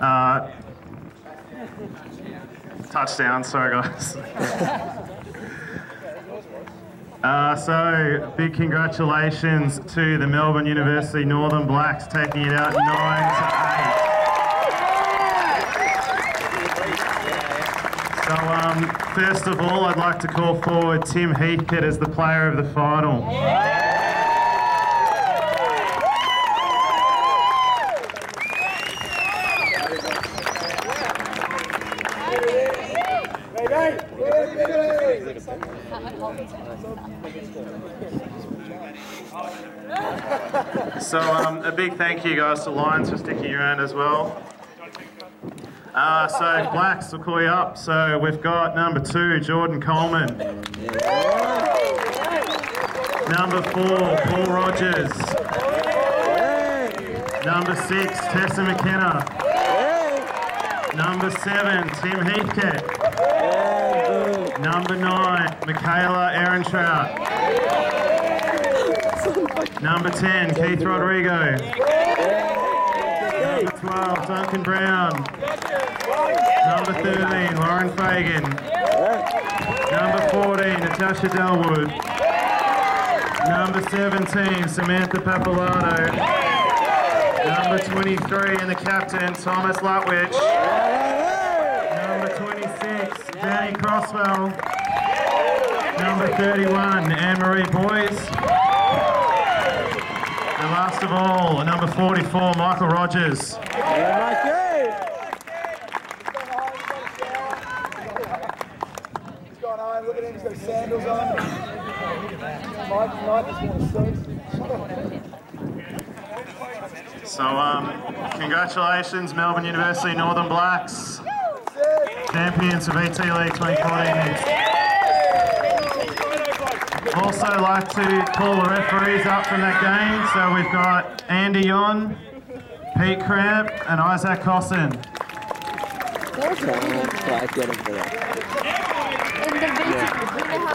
Uh, touchdown, sorry guys. Uh, so, big congratulations to the Melbourne University Northern Blacks taking it out 9 to 8. So, um, first of all, I'd like to call forward Tim Heathcote as the player of the final. So, um, a big thank you, guys, to Lions for sticking around as well. Uh, so, Blacks, we'll call you up. So, we've got number two, Jordan Coleman. Number four, Paul Rogers. Number six, Tessa McKenna. Number seven, Tim Heathcote. Number nine, Michaela Ehrentrout. Number 10, Keith Rodrigo. Number 12, Duncan Brown. Number 13, Lauren Fagan. Number 14, Natasha Delwood. Number 17, Samantha Papalato. Number 23, and the captain, Thomas Lutwich. 26, Danny Crosswell. Number 31, Anne-Marie Boyce. And last of all, number 44, Michael Rogers. So, um, congratulations, Melbourne University Northern Blacks, champions of VT League 2014. Also like to call the referees up from that game. So we've got Andy Yon, Pete Cramp, and Isaac Cosson. In